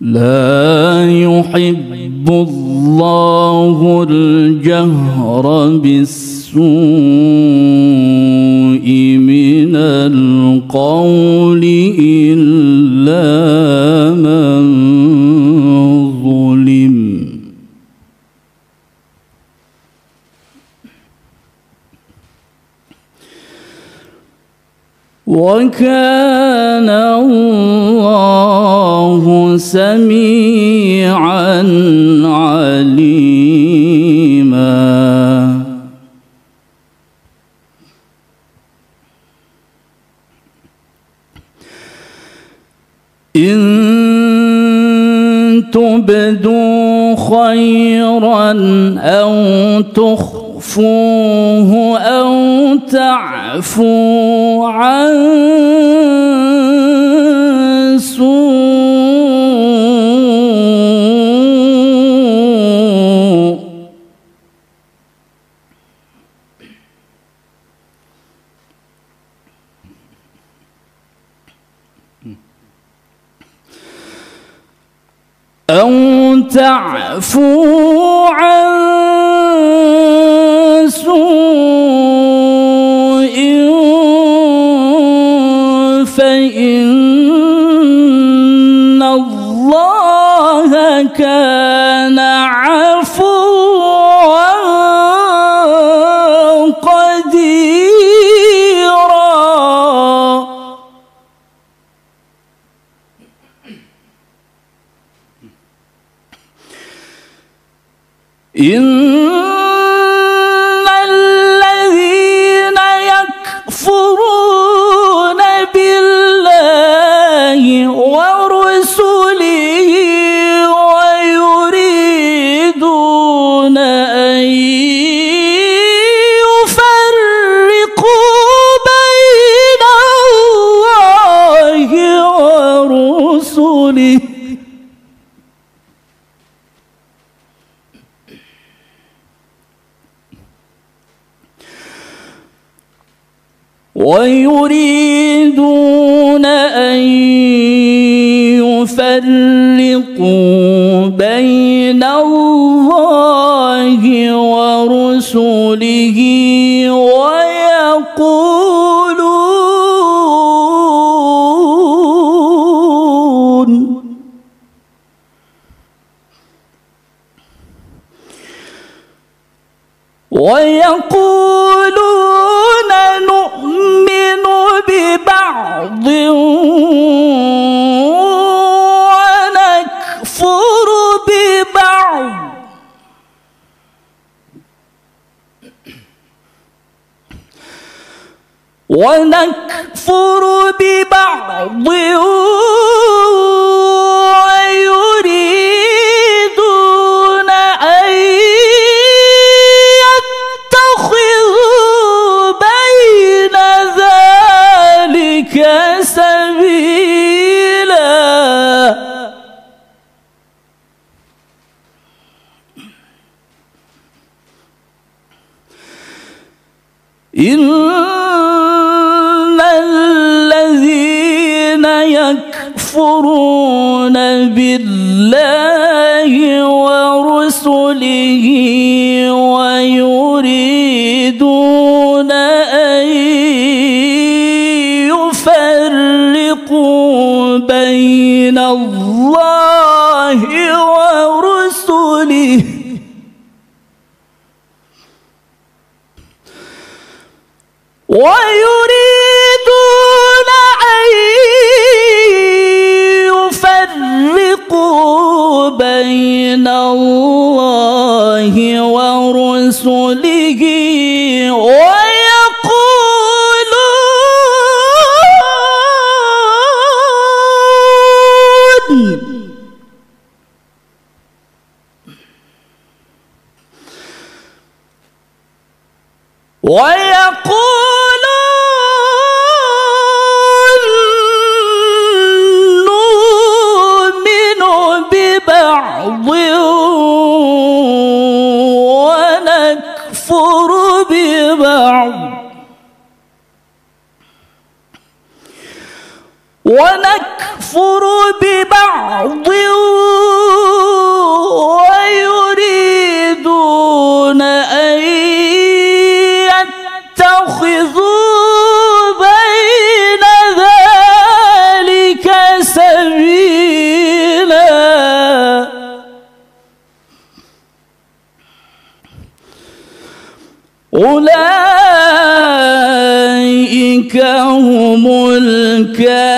لا يحب الله الجهر بالسوء من القول إلا من ظلم وكان الله سميعا عليما. إن تبدوا خيرا أو تخفوه أو تعفو عن سوء أو تعفو عن سوء فإن إن ويريدون أن يفرقوا بين الله ورسله ويقولون ويقولون ونكفر ببعض ويريدون أن يتخذوا بين ذلك سبيلا. إن يكفرون بالله ورسله ويريدون أن يفرقوا بين الله ورسله. ويريدون الله ورسله. ونكفر ببعض ويريدون أن يتخذوا بين ذلك سبيلا. أولئك هم الكافرون.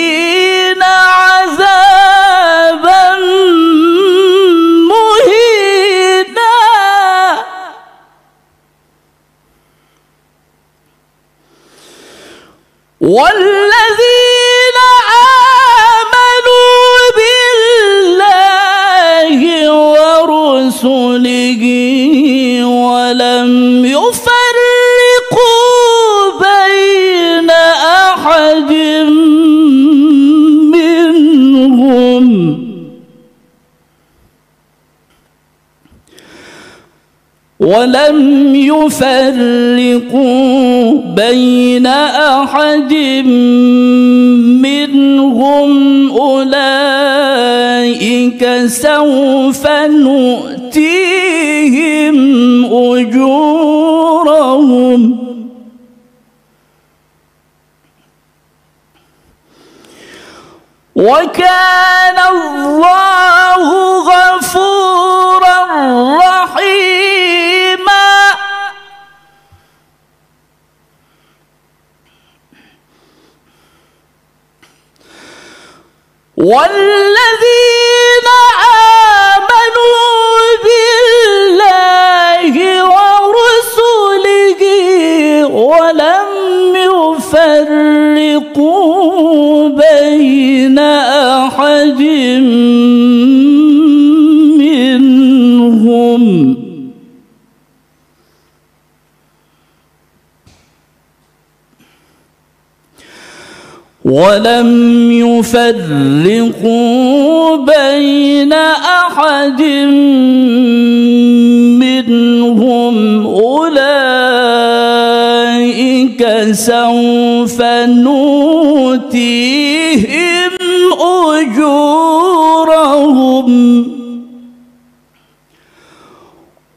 ولم يفرقوا بين أحد منهم أولئك سوف نؤتيهم أجورهم. وكان الله غفورا والذين آمنوا بالله ورسله ولم يفرقوا بين ولم يفرقوا بين أحد منهم أولئك سوف نؤتيهم أجورهم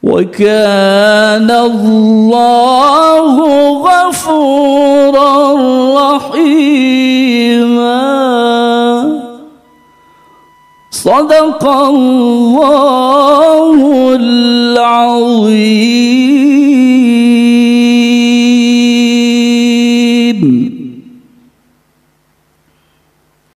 وكان الله غفورا رحيما. صدق الله العظيم.